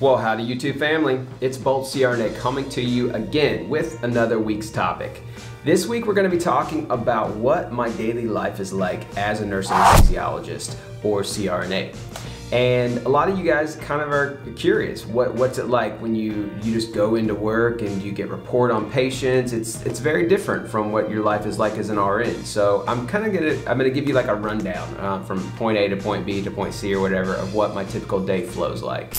Well, howdy YouTube family. It's Bolt CRNA coming to you again with another week's topic. This week we're going to be talking about what my daily life is like as a nursing anesthesiologist or CRNA. And a lot of you guys kind of are curious, what, what's it like when you, you just go into work and you get report on patients? It's, it's very different from what your life is like as an RN. So I'm kind of gonna, I'm gonna give you like a rundown uh, from point A to point B to point C or whatever of what my typical day flows like.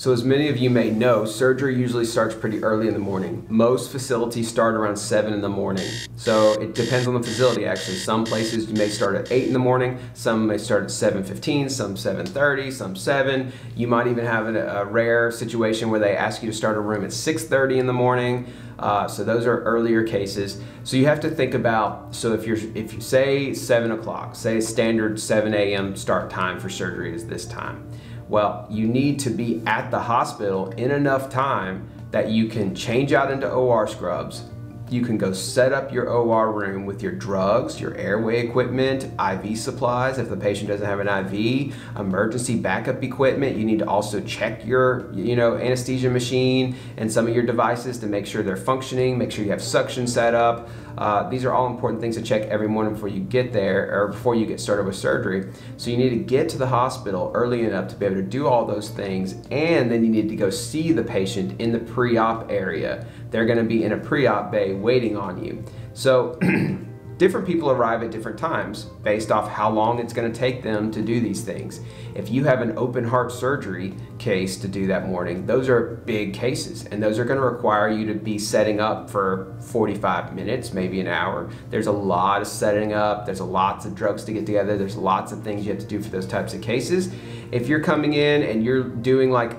So as many of you may know, surgery usually starts pretty early in the morning. Most facilities start around 7 in the morning. So it depends on the facility actually. Some places may start at 8 in the morning, some may start at 7.15, some 7.30, some 7. You might even have a, a, rare situation where they ask you to start a room at 6.30 in the morning. Uh, so those are earlier cases. So you have to think about, so if you're, if you say 7 o'clock, say standard 7 a.m. start time for surgery is this time. Well, you need to be at the hospital in enough time that you can change out into OR scrubs. You can go set up your OR room with your drugs, your airway equipment, IV supplies if the patient doesn't have an IV, emergency backup equipment. You need to also check your, you know, anesthesia machine and some of your devices to make sure they're functioning, make sure you have suction set up. Uh, these are all important things to check every morning before you get there or before you get started with surgery. So you need to get to the hospital early enough to be able to do all those things and then you need to go see the patient in the pre-op area. They're gonna be in a pre-op bay waiting on you. So different people arrive at different times based off how long it's going to take them to do these things. If you have an open heart surgery case to do that morning, those are big cases and those are going to require you to be setting up for 45 minutes, maybe an hour. There's a lot of setting up, there's lots of drugs to get together, there's lots of things you have to do for those types of cases. If you're coming in and you're doing like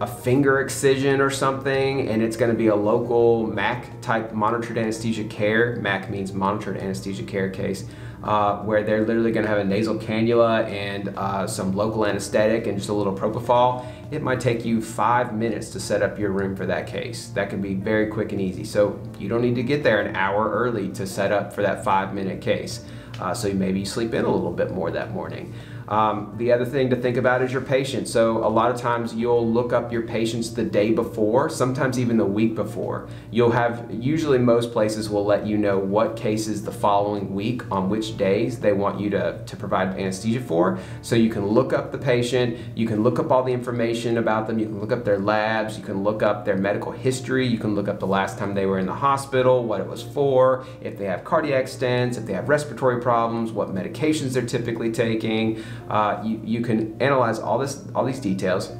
a finger excision or something and it's going to be a local MAC type monitored anesthesia care. MAC means monitored anesthesia care case uh, where they're literally going to have a nasal cannula and uh, some local anesthetic and just a little propofol. It might take you five minutes to set up your room for that case. That can be very quick and easy. So you don't need to get there an hour early to set up for that five minute case. Uh, so you maybe you sleep in a little bit more that morning. Um, the other thing to think about is your patient. So a lot of times you'll look up your patients the day before, sometimes even the week before. You'll have, usually most places will let you know what cases the following week on which days they want you to, to provide anesthesia for. So you can look up the patient, you can look up all the information about them, you can look up their labs, you can look up their medical history, you can look up the last time they were in the hospital, what it was for, if they have cardiac stents, if they have respiratory problems, what medications they're typically taking. Uh, you, you can analyze all this, all these details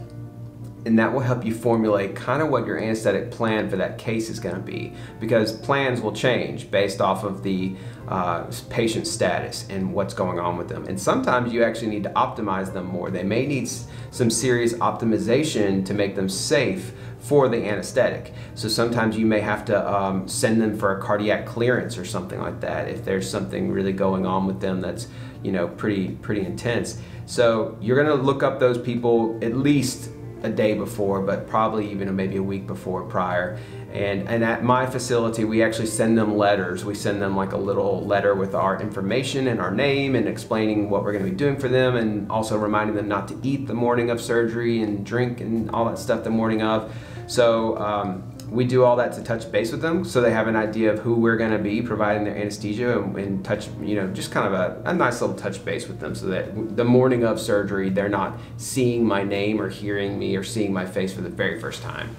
and that will help you formulate kind of what your anesthetic plan for that case is going to be. Because plans will change based off of the uh, patient status and what's going on with them. And sometimes you actually need to optimize them more. They may need some serious optimization to make them safe for the anesthetic. So sometimes you may have to um, send them for a cardiac clearance or something like that if there's something really going on with them that's you know pretty pretty intense so you're to look up those people at least a day before, but probably even maybe a week before prior. And, and at my facility, we actually send them letters. We send them like a little letter with our information and our name and explaining what we're to be doing for them and also reminding them not to eat the morning of surgery and drink and all that stuff the morning of. So um, we do all that to touch base with them so they have an idea of who we're going to be providing their anesthesia and, and, touch you know just kind of a, a, nice little touch base with them so that the morning of surgery they're not seeing my name or hearing me or seeing my face for the very first time.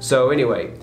So anyway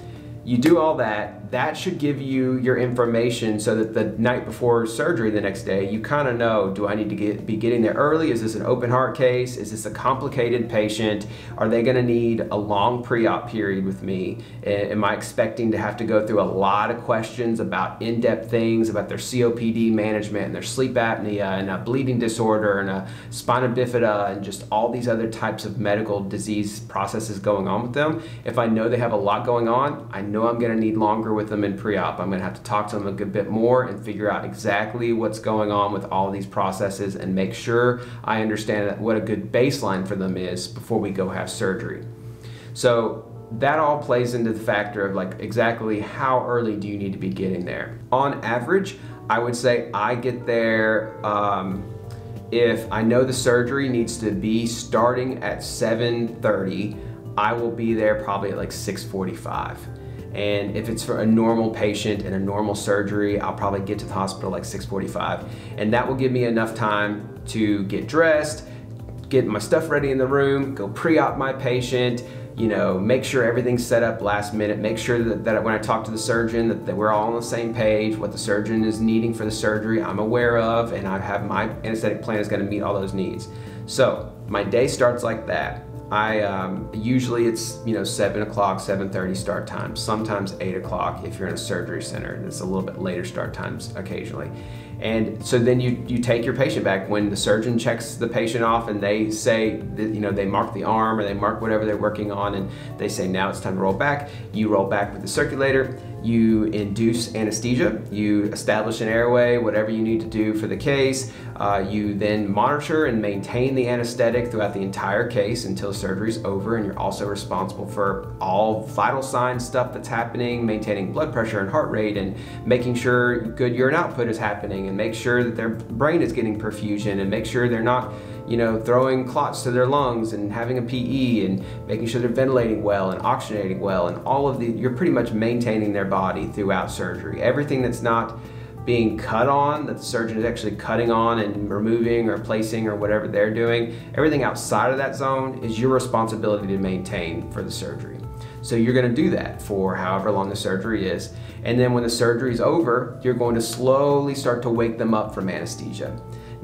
you do all that, that should give you your information so that the night before surgery the next day, you kind of know, do I need to get, be getting there early? Is this an open heart case? Is this a complicated patient? Are they gonna need a long pre-op period with me? Am I expecting to have to go through a lot of questions about in-depth things, about their COPD management and their sleep apnea and a bleeding disorder and a spina bifida and just all these other types of medical disease processes going on with them? If I know they have a lot going on, I know know I'm going to need longer with them in pre-op. I'm going to have to talk to them a good bit more and figure out exactly what's going on with all these processes and make sure I understand what a good baseline for them is before we go have surgery. So that all plays into the factor of like exactly how early do you need to be getting there. On average, I would say I get there um, if I know the surgery needs to be starting at 7:30. I will be there probably at like 6:45. And if it's for a normal patient and a normal surgery, I'll probably get to the hospital like 6:45, and that will give me enough time to get dressed, get my stuff ready in the room, go pre-op my patient, you know, make sure everything's set up last minute, make sure that, that when I talk to the surgeon that, that, we're all on the same page, what the surgeon is needing for the surgery, I'm aware of, and I have my anesthetic plan is gonna meet all those needs. So my day starts like that. I um, usually it's you know seven o'clock, seven thirty start time. Sometimes eight o'clock if you're in a surgery center. and It's a little bit later start times occasionally. And so then you, you take your patient back when the surgeon checks the patient off and they say that, you know, they mark the arm or they mark whatever they're working on and they say now it's time to roll back. You roll back with the circulator, you induce anesthesia, you establish an airway, whatever you need to do for the case. Uh, you then monitor and maintain the anesthetic throughout the entire case until surgery is over and you're also responsible for all vital signs stuff that's happening, maintaining blood pressure and heart rate and making sure good urine output is happening and make sure that their brain is getting perfusion and make sure they're not you know, throwing clots to their lungs and having a PE and making sure they're ventilating well and oxygenating well and all of the, you're pretty much maintaining their body throughout surgery. Everything that's not being cut on, that the surgeon is actually cutting on and removing or placing or whatever they're doing, everything outside of that zone is your responsibility to maintain for the surgery. So you're gonna do that for however long the surgery is. And then when the surgery is over, you're going to slowly start to wake them up from anesthesia.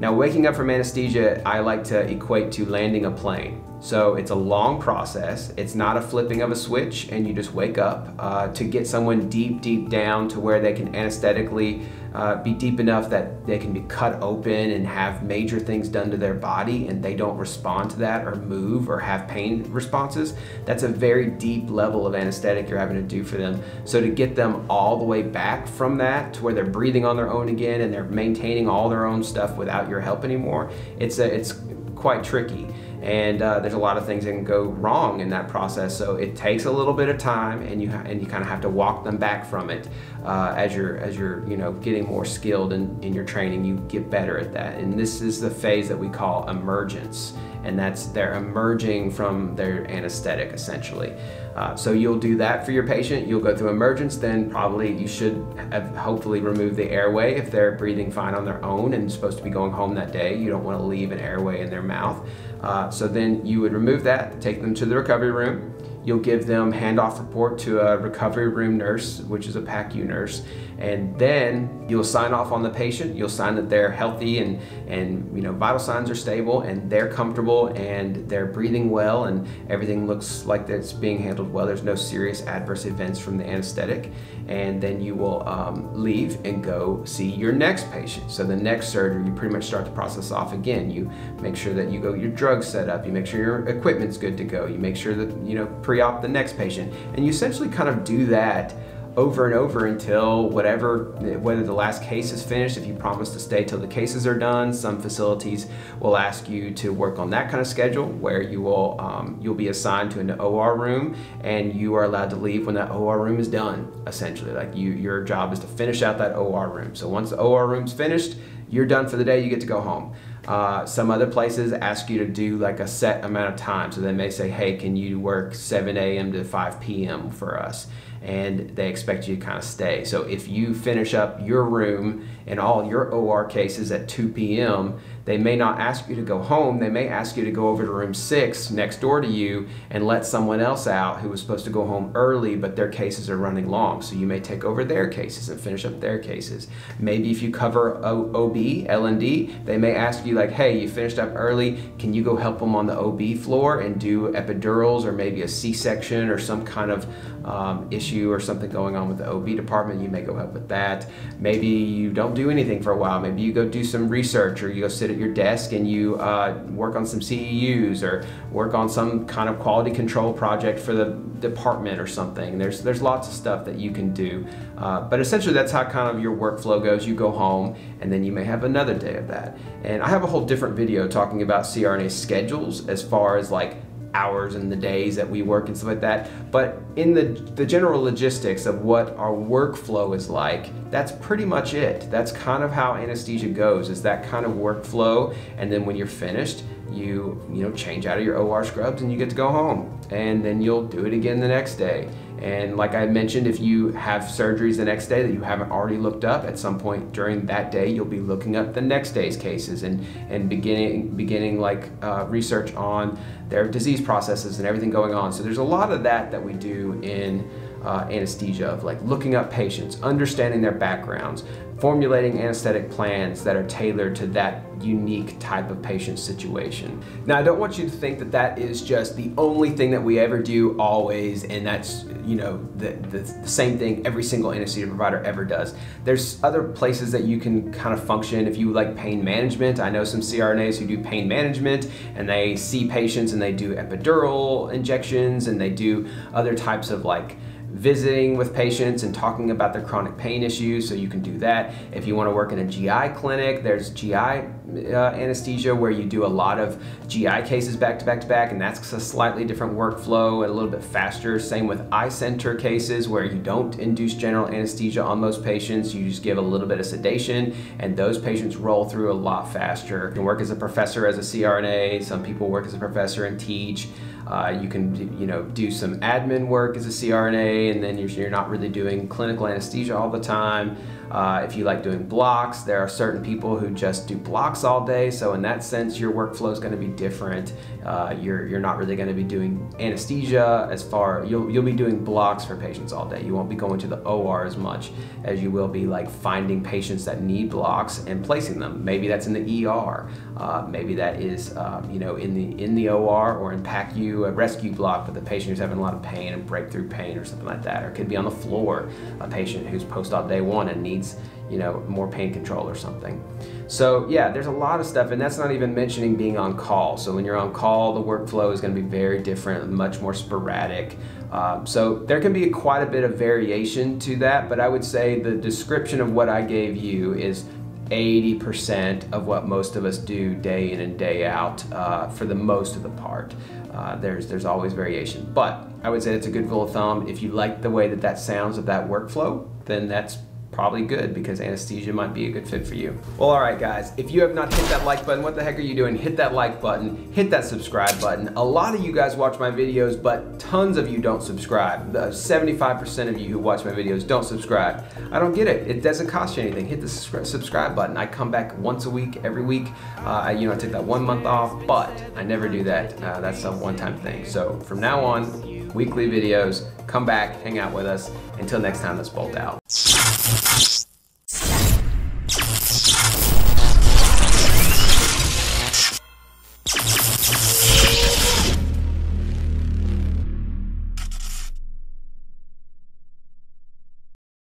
Now, waking up from anesthesia, I like to equate to landing a plane. So it's a long process. It's not a flipping of a switch and you just wake up. Uh, to get someone deep, deep down to where they can anesthetically uh, be deep enough that they can be cut open and have major things done to their body and they don't respond to that or move or have pain responses, that's a very deep level of anesthetic you're having to do for them. So to get them all the way back from that to where they're breathing on their own again and they're maintaining all their own stuff without your help anymore, it's, a, it's quite tricky and uh, there's a lot of things that can go wrong in that process. So it takes a little bit of time, and you and you kind of have to walk them back from it uh, as you're as you're you know getting more skilled in, in your training. You get better at that, and this is the phase that we call emergence, and that's they're emerging from their anesthetic essentially. Uh, so you'll do that for your patient. You'll go through emergence. Then probably you should have hopefully remove the airway if they're breathing fine on their own and supposed to be going home that day. You don't want to leave an airway in their mouth. Uh, so then you would remove that, take them to the recovery room. You'll give them handoff report to a recovery room nurse, which is a PACU nurse, and then you'll sign off on the patient. You'll sign that they're healthy and and you know vital signs are stable and they're comfortable and they're breathing well and everything looks like it's being handled well. There's no serious adverse events from the anesthetic, and then you will um, leave and go see your next patient. So the next surgery, you pretty much start the process off again. You make sure that you go your drugs set up. You make sure your equipment's good to go. You make sure that you know pre-op the next patient, and you essentially kind of do that over and over until whatever, whether the last case is finished, if you promise to stay till the cases are done. Some facilities will ask you to work on that kind of schedule where you will, um, you'll be assigned to an OR room and you are allowed to leave when that OR room is done, essentially. Like you, your job is to finish out that OR room. So once the OR room's finished, you're done for the day, you get to go home. Uh, some other places ask you to do like a set amount of time. So they may say, hey, can you work 7 a.m. to 5 p.m. for us? And they expect you to kind of stay. So if you finish up your room and all your OR cases at 2 p.m., they may not ask you to go home. They may ask you to go over to room six next door to you and let someone else out who was supposed to go home early, but their cases are running long. So you may take over their cases and finish up their cases. Maybe if you cover OB, L&D, they may ask you like, hey, you finished up early. Can you go help them on the OB floor and do epidurals or maybe a C-section or some kind of um, issue or something going on with the OB department? You may go help with that. Maybe you don't do anything for a while. Maybe you go do some research or you go sit at your desk and you uh, work on some CEUs or work on some kind of quality control project for the department or something. There's there's lots of stuff that you can do, uh, but essentially that's how kind of your workflow goes. You go home and then you may have another day of that. And I have a whole different video talking about CRNA schedules as far as like hours and the days that we work and stuff like that. But in the, the general logistics of what our workflow is like, that's pretty much it. That's kind of how anesthesia goes, is that kind of workflow. And then when you're finished, you you know change out of your OR scrubs and you get to go home. And then you'll do it again the next day. And like I mentioned, if you have surgeries the next day that you haven't already looked up, at some point during that day, you'll be looking up the next day's cases and, and beginning, beginning like uh, research on their disease processes and everything going on. So there's a lot of that that we do in uh, anesthesia of like looking up patients, understanding their backgrounds, formulating anesthetic plans that are tailored to that unique type of patient situation. Now, I don't want you to think that that is just the only thing that we ever do always, and that's, you know, the, the, the same thing every single anesthesia provider ever does. There's other places that you can kind of function if you like pain management. I know some CRNAs who do pain management and they see patients and they do epidural injections and they do other types of like visiting with patients and talking about their chronic pain issues, so you can do that. If you want to work in a GI clinic, there's GI uh, anesthesia where you do a lot of GI cases back to back to back, and that's a slightly different workflow and a little bit faster. Same with eye center cases where you don't induce general anesthesia on most patients, you just give a little bit of sedation, and those patients roll through a lot faster. You can work as a professor as a CRNA, some people work as a professor and teach. Uh, you can you know do some admin work as a CRNA, and then you're, you're not really doing clinical anesthesia all the time. Uh, if you like doing blocks, there are certain people who just do blocks all day. So in that sense, your workflow is going to be different. Uh, you're, you're not really going to be doing anesthesia as far, you'll, you'll be doing blocks for patients all day. You won't be going to the OR as much as you will be like finding patients that need blocks and placing them. Maybe that's in the ER. Uh, maybe that is, uh, you know, in the, in the OR or in PACU, a rescue block with a patient who's having a lot of pain and breakthrough pain or something like that. Or it could be on the floor, a patient who's post-op day one and needs needs, you know, more pain control or something. So yeah, there's a lot of stuff, and that's not even mentioning being on call. So when you're on call, the workflow is going to be very different, much more sporadic. Um, so there can be quite a bit of variation to that, but I would say the description of what I gave you is 80% of what most of us do day in and day out uh, for the most of the part. Uh, there's, there's always variation, but I would say it's a good rule of thumb. If you like the way that that sounds of that workflow, then that's probably good because anesthesia might be a good fit for you. Well, all right, guys, if you have not hit that like button, what the heck are you doing? Hit that like button, hit that subscribe button. A lot of you guys watch my videos, but tons of you don't subscribe. 75% of you who watch my videos don't subscribe. I don't get it. It doesn't cost you anything. Hit the subscribe button. I come back once a week, every week. Uh, you know, I take that one month off, but I never do that. Uh, that's a one-time thing. So from now on, weekly videos, come back, hang out with us. Until next time, let's bolt out.